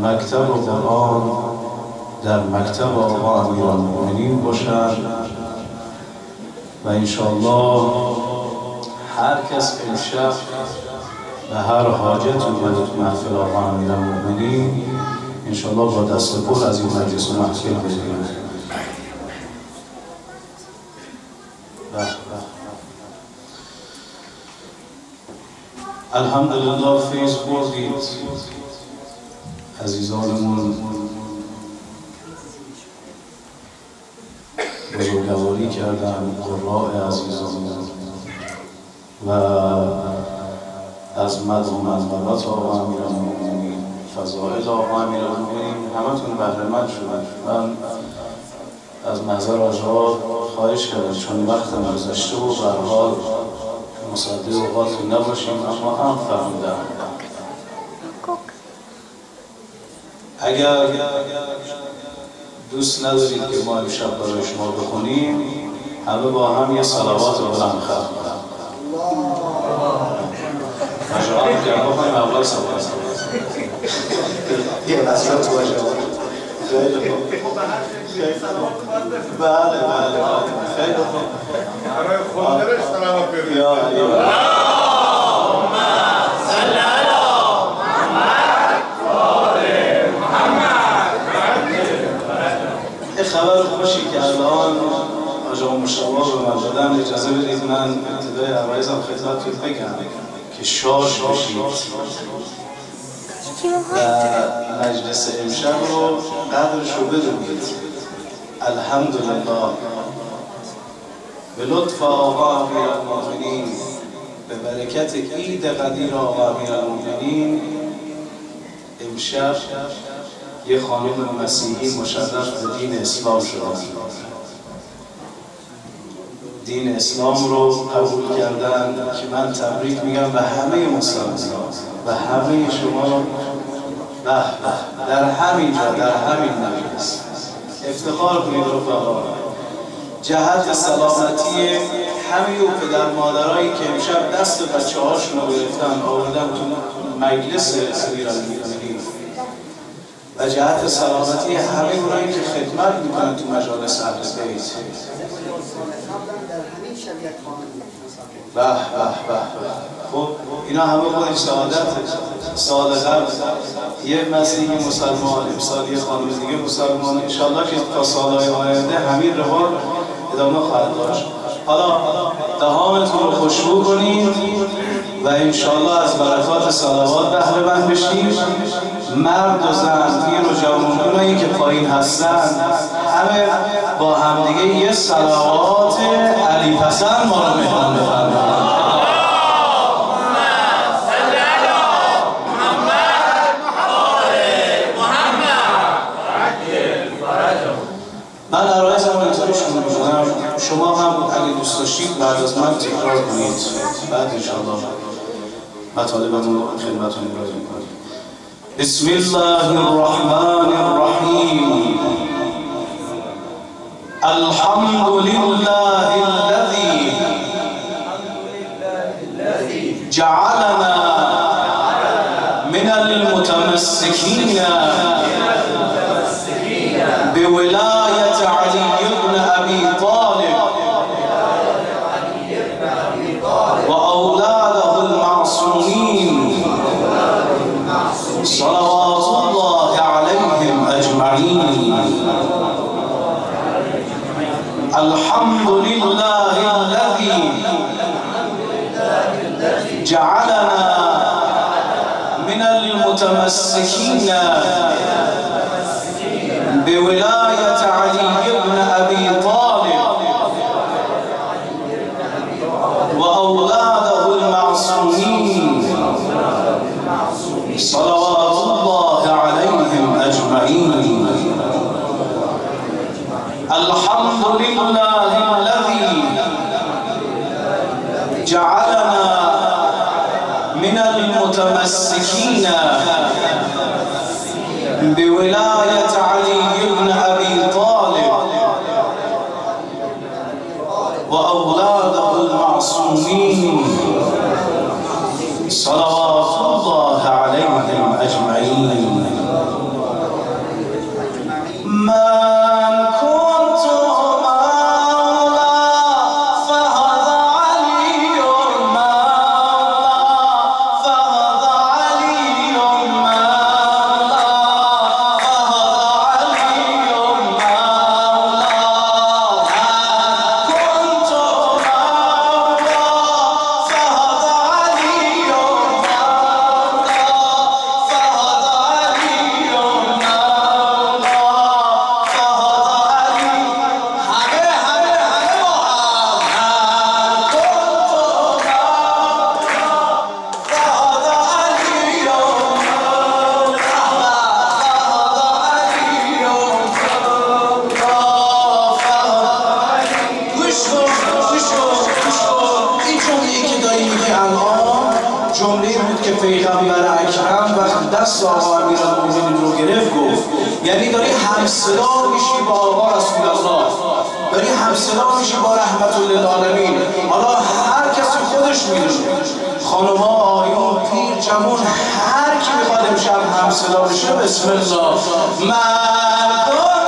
مکتب قرآن در مکتب آقا امیرالمؤمنین باشد و انشاءالله هر کس امشب به هر حاجت اومده تو محفل آقا امیرالمؤمنین انشاءالله با دست پر از این مجلس و محفل بگیریم. الحمدلله فیض بردید عزیزانمون بزرگواری کردن قراء عزیزانمون و از مد و منقبت آقا امیرالمؤمنین فضائل آقا امیرالمؤمنین همتون بهره مند شدن. من از نظر آجا خواهش کردم چون وقت گذشته و برحال مصدق اوقات نباشیم اما هم فهمیدم اگر دوست ندارید که ما امشب برای شما بخونیم همه با هم یه صلوات رو بلند ختم کنم که ما کنیم اول صلوات. یه نصرت تو خیلی خوب. بله بله خیلی خوب. برای خود دلش سلامت برید یا یا یه خبر خوشی که الان آجا مشتبه به من دادن اجازه بدید من ابتدای عوایزم خدمتتون بگم که شاش بشید. و مجلس امشب رو قدرش رو بدونید. الحمدلله. به لطف آقا امیرالمؤمنین به برکت عید قدیر آقا امیرالمؤمنین امشب یه خانم مسیحی مشرف به دین اسلام شدن دین اسلام رو قبول کردن که من تبریک میگم به همه مسلمان و همه شما. به در همین جا در همین مجلس. افتخار کنید رفقا. جهت سلامتی همه و پدر مادرایی که امشب دست بچه هاشون رو گرفتن آوردن تو مجلس امیرالمؤمنین و جهت سلامتی همه اونایی که خدمت می‌کنن تو مجالس اهل بیت. به به به خب اینا همه خودش سعادت سعادت یه مسیحی مسلمان امسال یه خانم دیگه مسلمان. انشالله که تا سالهای آینده همین روال ادامه خواهد داشت. حالا دهانتون رو خوشبو کنید و انشالله از برکات صلوات بهره بشید مرد و زن پیر و که پایین هستن همه با همدیگه یه صلوات علی پسند ما رو مهمان بفرمایید. من عرایزم رو اینطوری شروع می‌کنم شما هم اگه دوست داشتید بعد از من تکرار کنید. بعد انشاءالله مطالبمون رو خدمتتون ابراز می‌کنیم بسم الله الرحمن الرحیم الحمد لله الذي جعلنا من المتمسكين بولاية علي بن أبي طالب وأولاده المعصومين صلوات الله عليهم أجمعين الحمد لله الذي جعلنا من المتمسكين بولاية علي انعام جمله بود که پیغمبر اکرم وقتی دست آقا امیرالمومنین رو گرفت گفت. یعنی داری همصدا میشی با آقا رسول الله. داری همصدا میشی با رحمت للعالمین حالا هر کسی خودش می‌دونه. خانما آیون پیر جمون هر کی می‌خواد امشب همصدا بشه بسم الله. مردان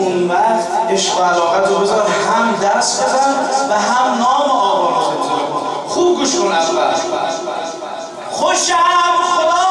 اون وقت عشق و علاقت رو بذار هم درس بزن و هم نام آقا رو خوب گوش کن اول. خوشم خدا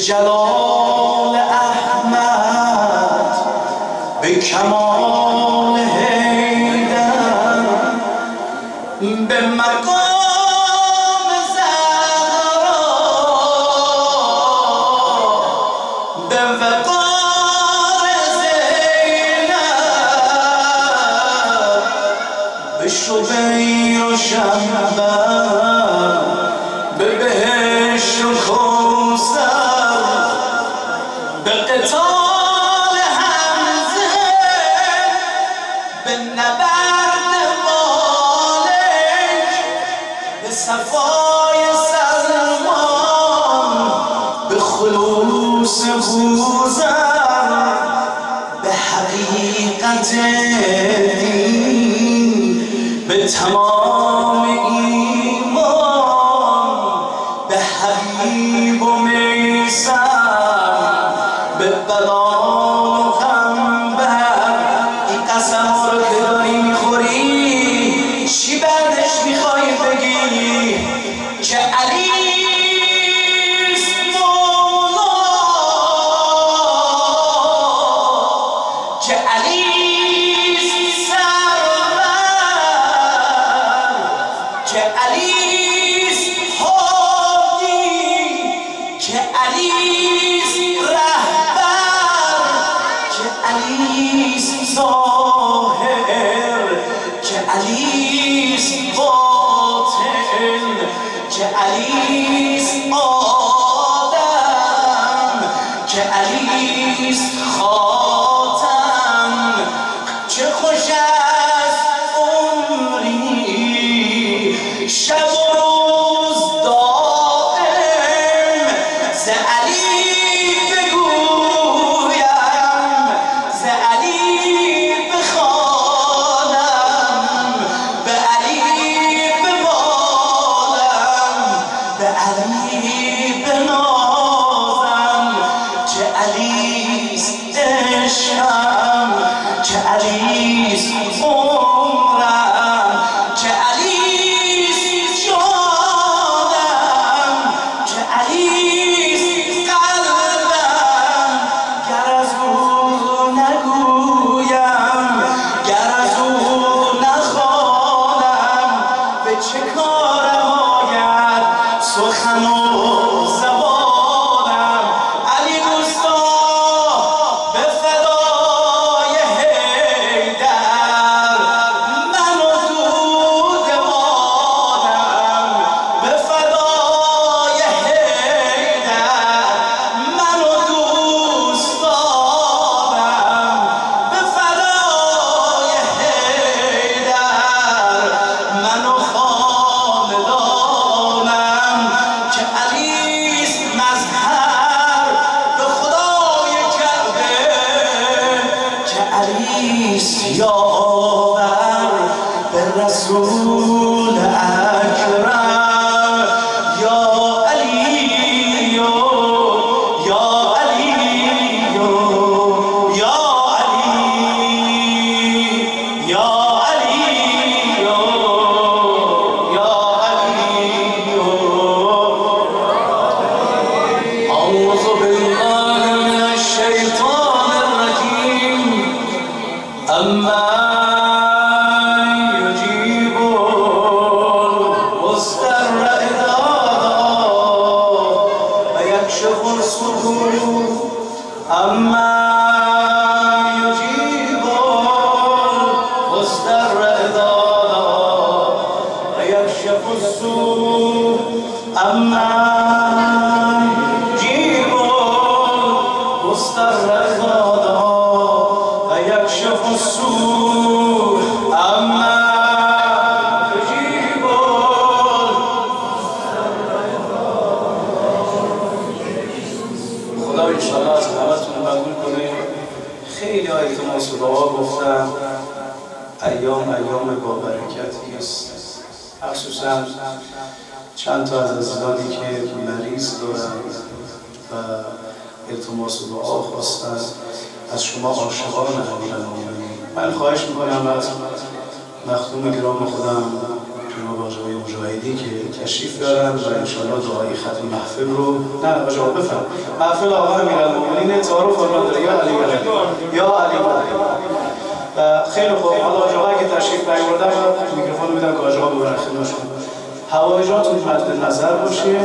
جلال احمد به کمال به تمام is your own. أما چند تا از عزیزانی که مریض دارن و التماس دعا خواستن از شما عاشقان امیرالمومنین من خواهش می‌کنم از مخدوم گرام خودم جناب آقای مجاهدی که تشریف دارن و انشاءالله دعای ختم محفل رو نه آقا بفرم محفل آقا امیرالمومنین تعارف فرمان داره. یا علی یا علی و خیلی خوب. حالا آقا که تشریف نیاوردن میکروفون میدم که آقا ببرن خدمتشون هوایجاتون مد نظر باشه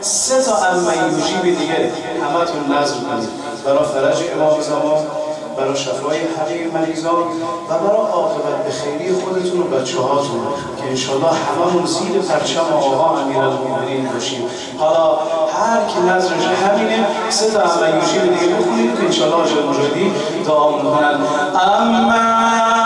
سه تا امیوجی به دیگه همتون نظر کنید. برای فرج امام زمان برای شفای همه مریضان و برای عاقبت به خیلی خودتون و بچه هاتون که انشالله هممون زیر پرچم آقا امیر المومنین باشیم. حالا هر کی نظرش همینه سه تا امیوجی به دیگه بخونید که انشالله آجل مجادی دعا می‌کنن. اما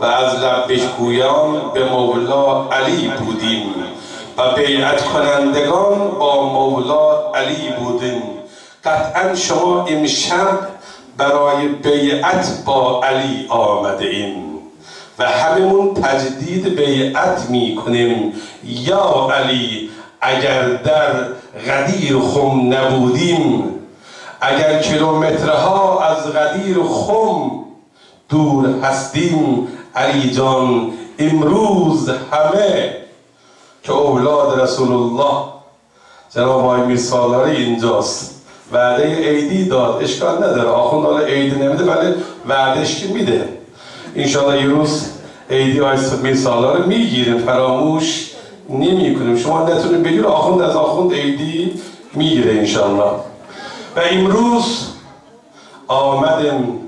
و از لبش گویان به مولا علی بودیم. و بیعت کنندگان با مولا علی بودیم. قطعا شما امشب برای بیعت با علی آمده ایم و هممون تجدید بیعت می کنیم یا علی اگر در غدیر خم نبودیم اگر کیلومترها از غدیر خم دور هستیم علی جان امروز همه که اولاد رسول الله جناب آقای میر سالاری اینجاست. وعده عیدی داد. اشکال نداره. آخوند حالا عیدی نمیده ولی وعدش که میده. انشاءالله یه روز عیدی آقای میر سالاری می‌گیریم. فراموش نمی کنیم شما نتونید بگیر آخوند از آخوند عیدی می‌گیره انشاءالله. و امروز آمدیم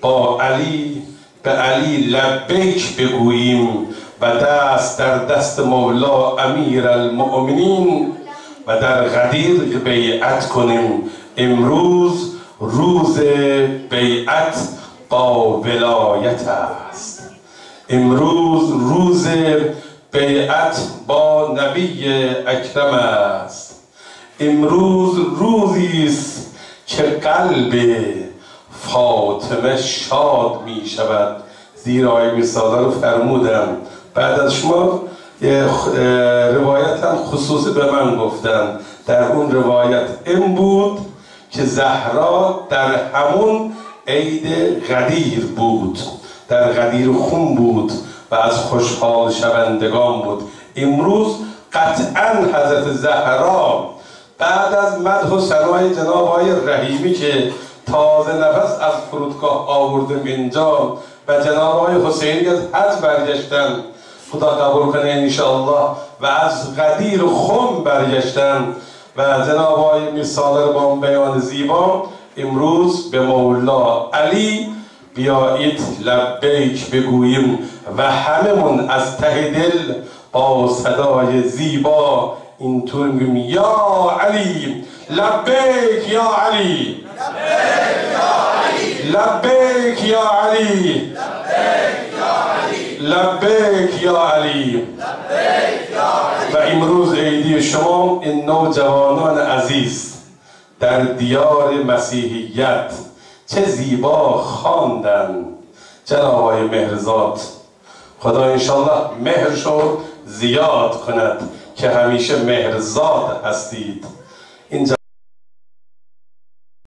با علی به علی لبیک بگوییم و دست در دست مولا امیر المؤمنین و در غدیر بیعت کنیم. امروز روز بیعت با ولایت است. امروز روز بیعت با نبی اکرم است. امروز روزی است که قلب فاطمه شاد می شود. زیرا آقای رو فرمودم. بعد از شما روایت هم خصوصی به من گفتن. در اون روایت این بود که زهرا در همون عید غدیر بود. در غدیر خون بود و از خوشحال شوندگان بود. امروز قطعا حضرت زهرا بعد از مدح و سنای جناب آقای رحیمی که تازه نفس از فرودگاه آورده اینجا و جناب آقای حسینی از حج برگشتن. خدا قبول کنه انشاءالله و از قدیر خم برگشتن. و جناب آقای میرسالر با بیان زیبا امروز به مولا علی بیایید لبیک بگوییم و هممون از ته دل با صدای زیبا اینطور میگیم یا علی لبیک یا علی. لبیک یا علی. لبیک یا علی. و امروز عیدی شما این نوجوانان عزیز در دیار مسیحیت چه زیبا خواندن. جناب آقای مهرزاد خدا انشالله مهرشو زیاد کند که همیشه مهرزاد هستید. اینجا